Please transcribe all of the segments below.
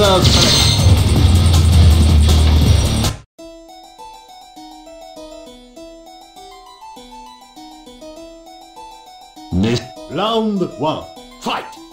Select. Round one. Fight.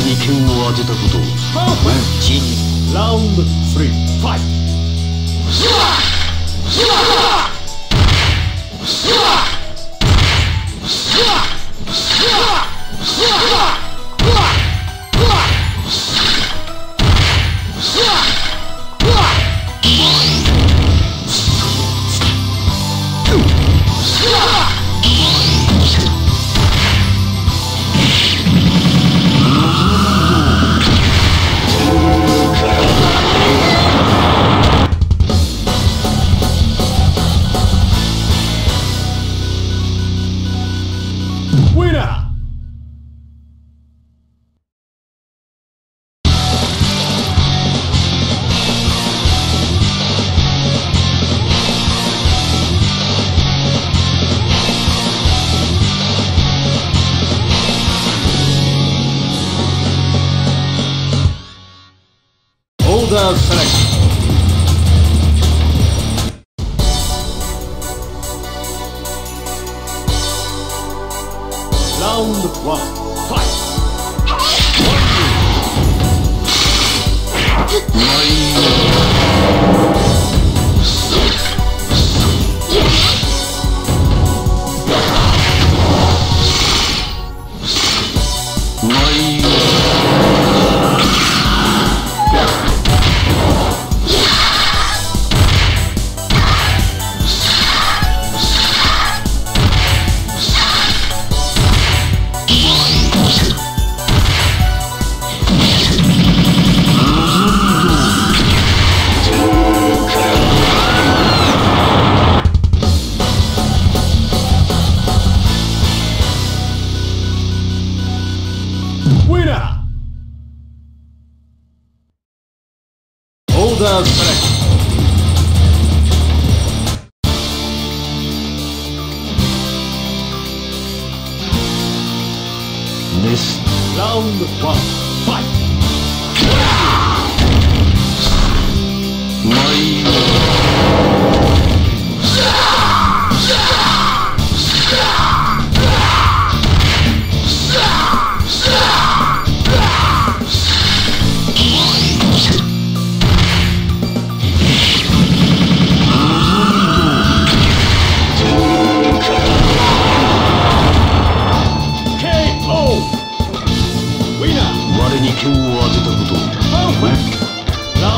に剣を当てたことを Perfect. 地に Round three. Fight. Winner. Round one. Fight. Winner. This Round one. Fight. my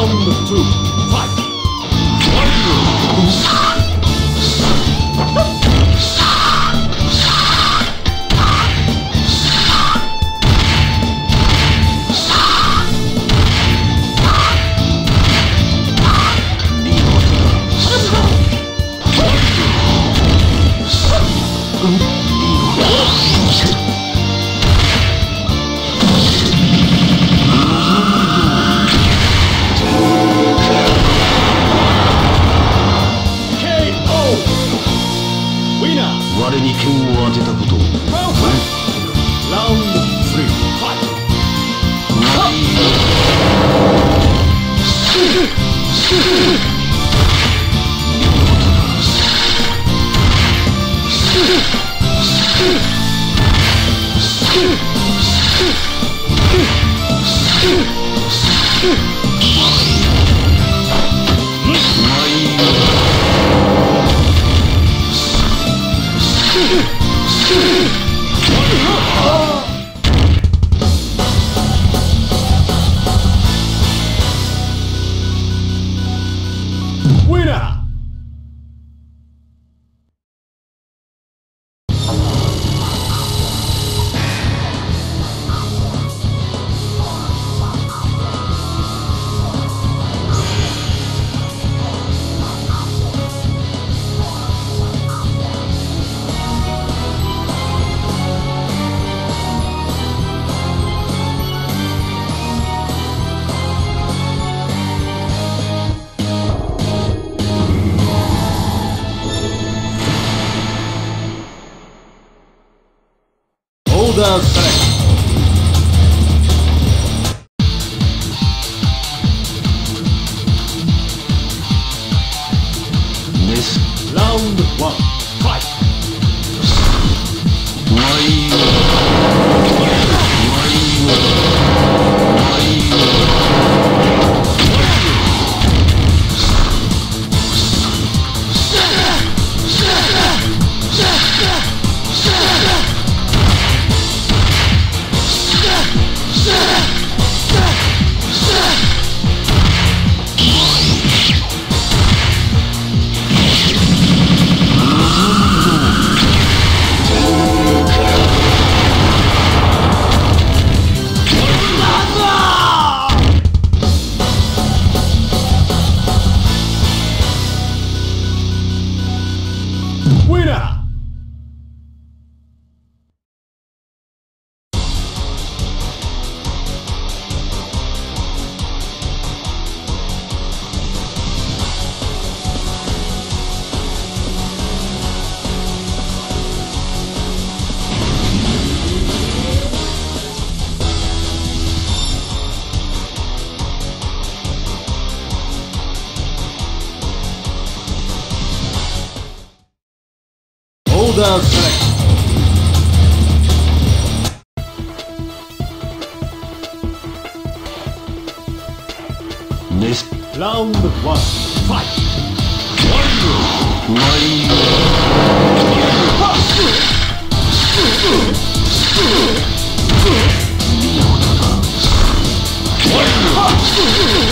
Round two. Fight. Oh! Order Select. This Round one. Fight. ワイ「